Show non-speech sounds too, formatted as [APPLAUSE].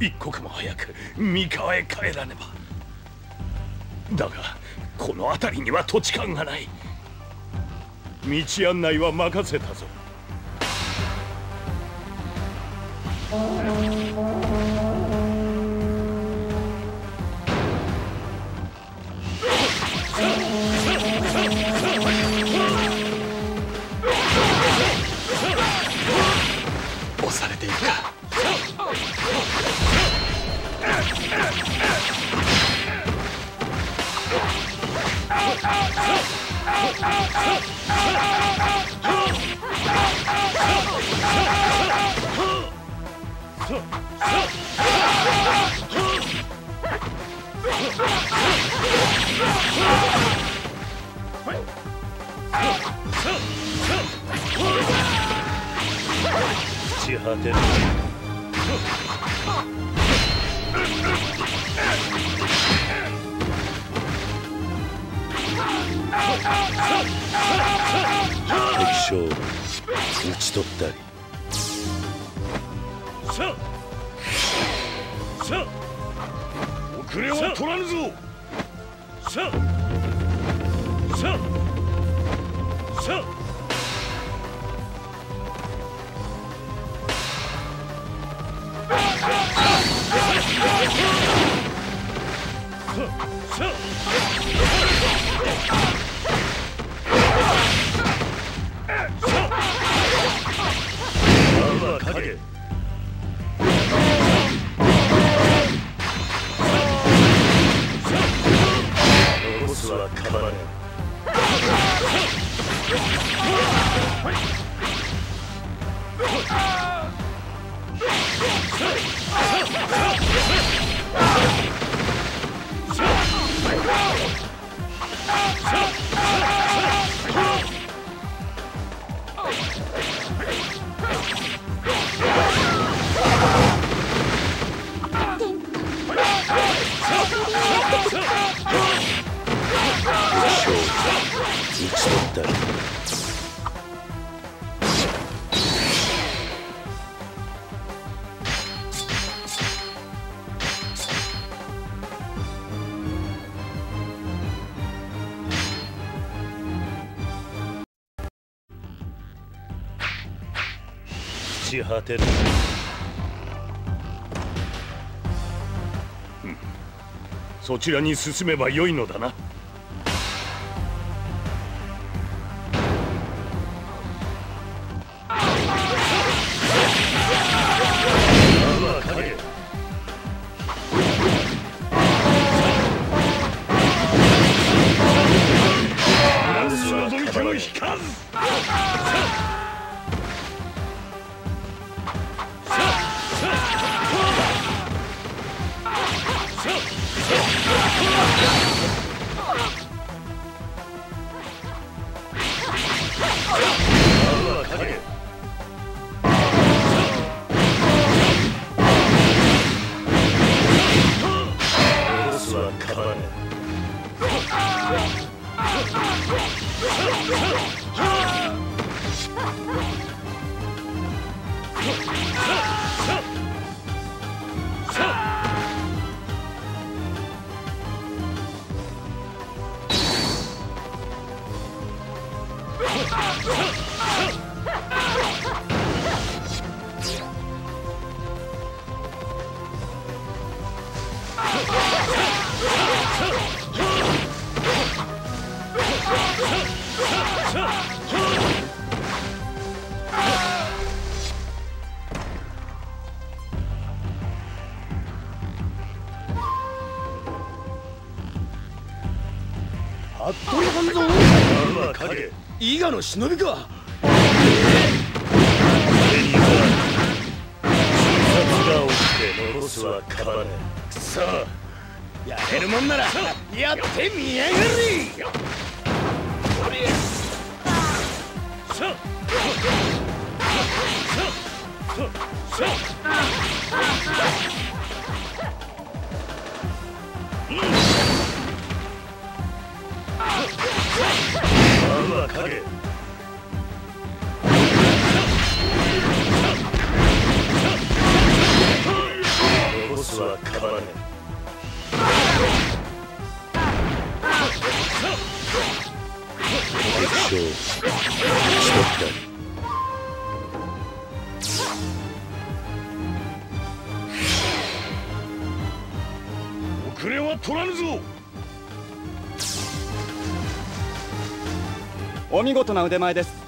一刻も早く三河へ帰らねば。だがこの辺りには土地勘がない。道案内は任せたぞ。[LAUGHS] [LAUGHS] 果てる。敵将討ち取ったりさあさあ遅れは取らぬぞさあさあさあ影討ち果てる。そちらに進めばよいのだな。引かず影残すはか [LAUGHS] ばね服部半蔵我が影伊賀の忍びか俺には殺が。起きて残すはかばねくそやれるもんなら。やってみやがれ。さ我が影残術は変わらない敵将一だ遅れは取らぬぞお見事な腕前です。